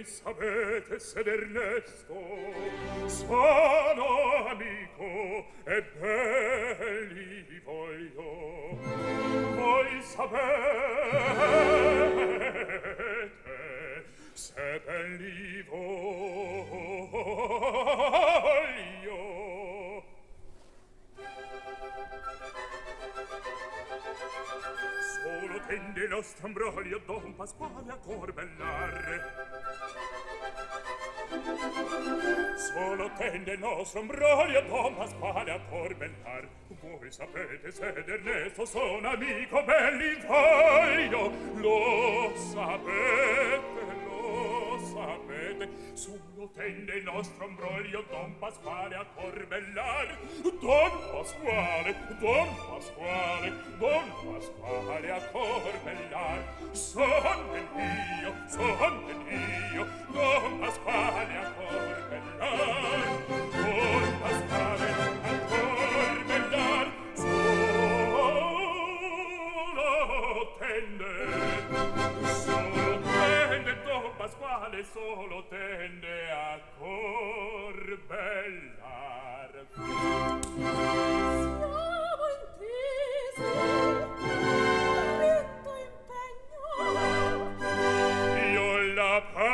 voi sapete sed Ernesto sono amico e belli voglio. Voi sapete se belli voglio. Solo tende lo ambroglio don Pasquale a corbellare Solo tende nostro imbroglio Thomas spade a tormentar. Voi sapete se d'Ernesto son amico belli voglio Lo sapete, lo sapete sullo tende il nostro imbroglio Don Pasquale a corbellare. Don Pasquale Don Pasquale Don Pasquale a corbellare. Son del io son del io Don Pasquale a corbellare. up her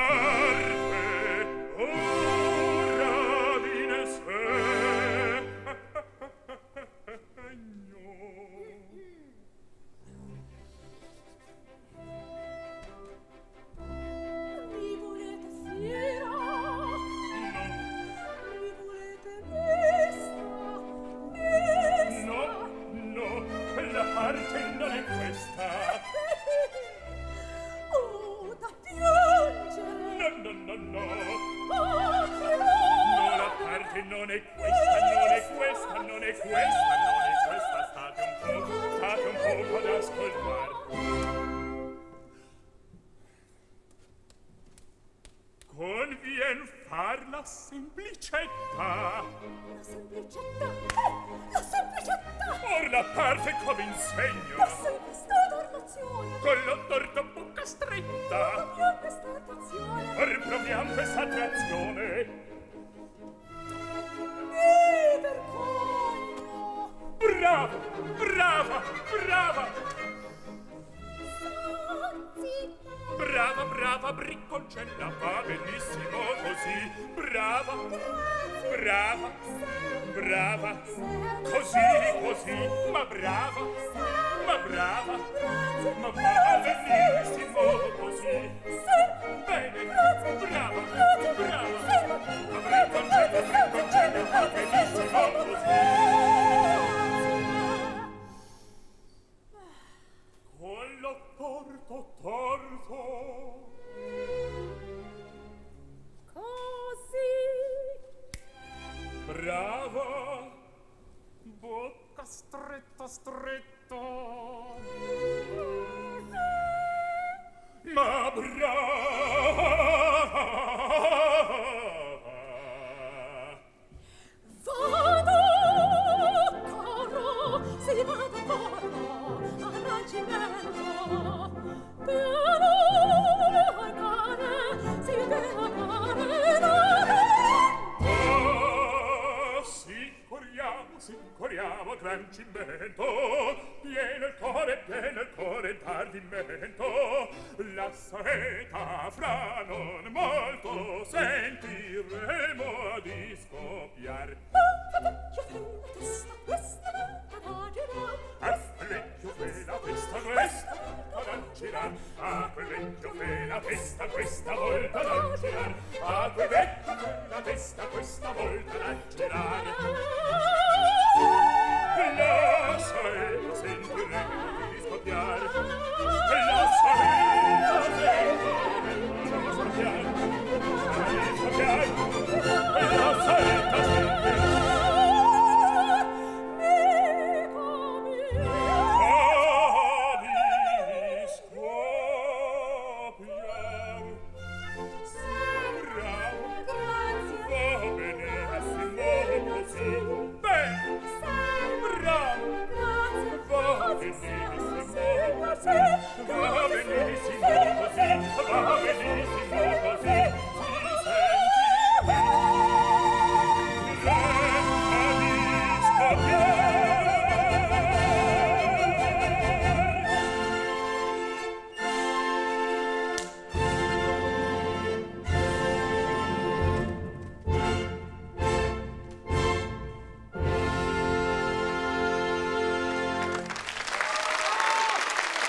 semplicetta! La semplicetta! Eh, la semplicetta! Or la parte come insegno! Passa in questa armazione! Con l'ottorta bocca stretta! Proviamo questa attrazione! Or proviamo questa attrazione! Mi eh, vergogno! Brava! Brava! Brava! Sanzi! Brava, brava, bricconcella, va benissimo così. Brava, brava, brava, così, così, ma brava, ma brava, ma va benissimo così. Bene, brava, brava. tanto stretto. Ma brava vado caro se vado caro a raggimento sentimento la saeta fra non molto sentiremo di scoppiar. Affliggio fe la testa questa volta affliggio fe la testa questa volta non girar affliggio fe la testa questa volta non girar A affliggio fe la testa questa volta